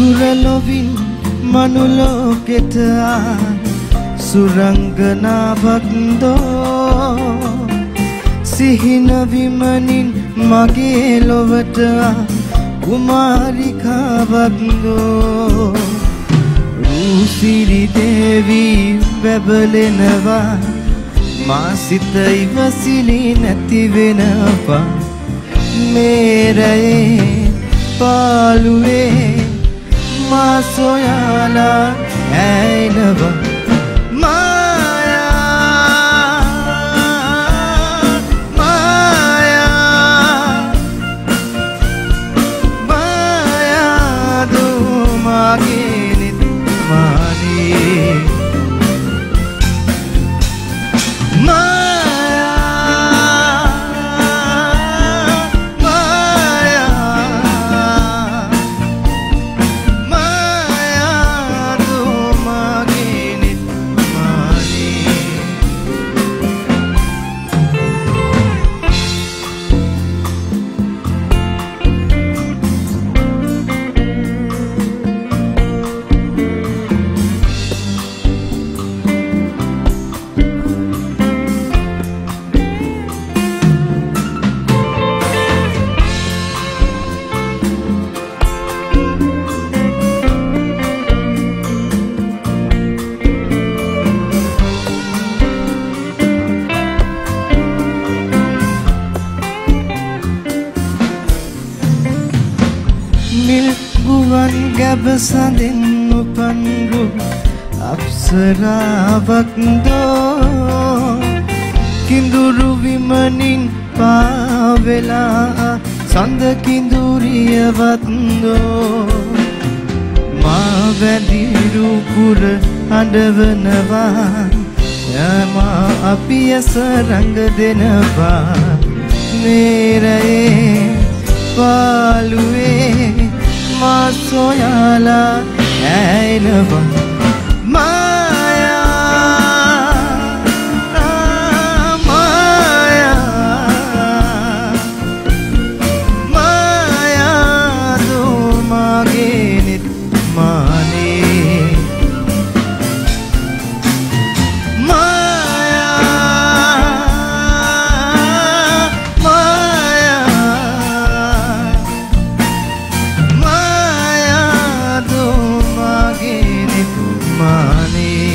සුරලොවින් මනුලෝකෙට සුරංගනාවක්දෝ සිහින විමනින් මගේ ලොවට කුමාරිකාවක්දෝ රූසිරි දේවී බැබලෙනවා මා සිත ඉවසිලි නැති වෙනවා. මේරයේ පාළුවේ මා සොයාලා ඇයිනවා ගුවන් ගැබ සඳෙන් උපන්රු අප්සරාවක් දෝ. කිඳුරු විමනින් පාවෙලා සඳ කිඳුරියවත් දෝ. මා වැදිරු පුර අඩවනවා යමා අපි ඇස රඟ දෙනවා. නේරයේ පාලුවේ මා සොයාලා ඇයිනවා මා me.